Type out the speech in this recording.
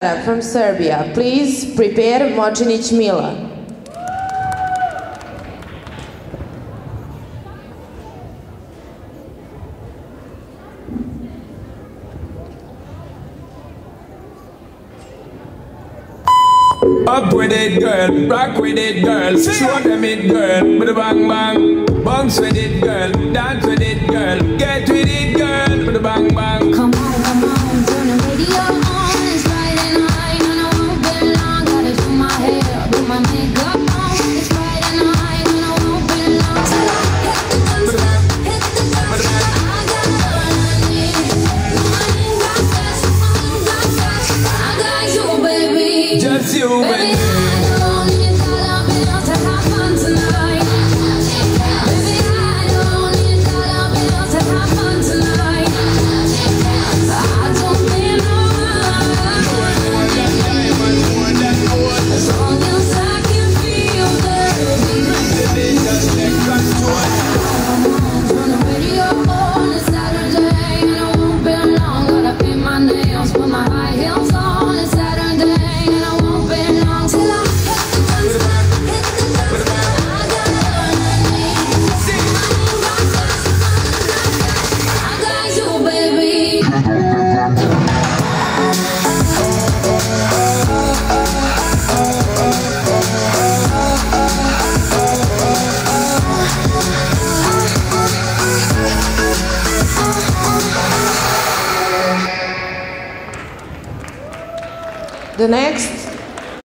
Uh, from Serbia. Please prepare Mojinic Mila. Up with it, girl. Rock with it, girl. Show them it, girl. Bada bang bang. Bounce with it, girl. Dance with it, girl. Get with it, girl. Bada bang bang. you and me. The next